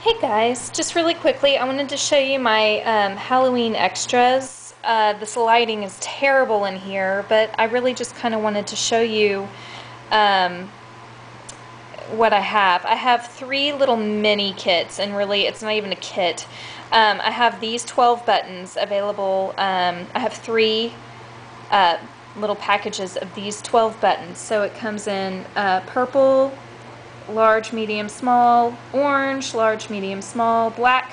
Hey guys, just really quickly, I wanted to show you my um, Halloween extras. Uh, this lighting is terrible in here, but I really just kind of wanted to show you um, what I have. I have three little mini kits, and really it's not even a kit. Um, I have these 12 buttons available. Um, I have three uh, little packages of these 12 buttons. So it comes in uh, purple, large, medium, small, orange, large, medium, small, black,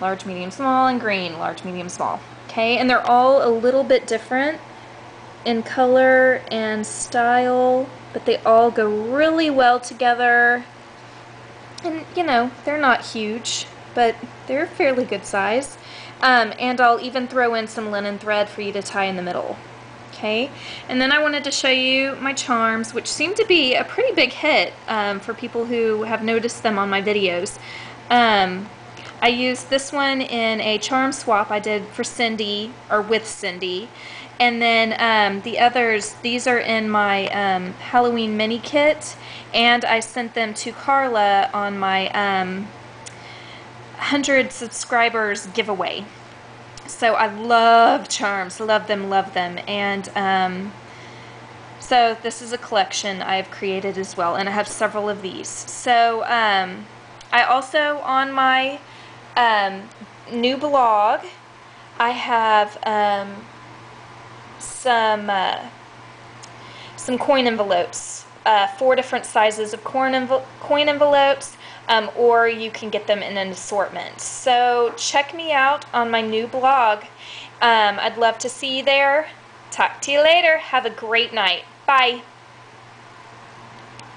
large, medium, small, and green, large, medium, small. Okay, and they're all a little bit different in color and style, but they all go really well together. And, you know, they're not huge, but they're fairly good size. Um, and I'll even throw in some linen thread for you to tie in the middle okay? And then I wanted to show you my charms, which seem to be a pretty big hit um, for people who have noticed them on my videos. Um, I used this one in a charm swap I did for Cindy, or with Cindy. And then um, the others, these are in my um, Halloween mini kit, and I sent them to Carla on my 100 um, subscribers giveaway so I love charms, love them, love them. And um, so this is a collection I've created as well, and I have several of these. So um, I also, on my um, new blog, I have um, some, uh, some coin envelopes, uh, four different sizes of coin, coin envelopes um, or you can get them in an assortment. So check me out on my new blog. Um, I'd love to see you there. Talk to you later. Have a great night. Bye.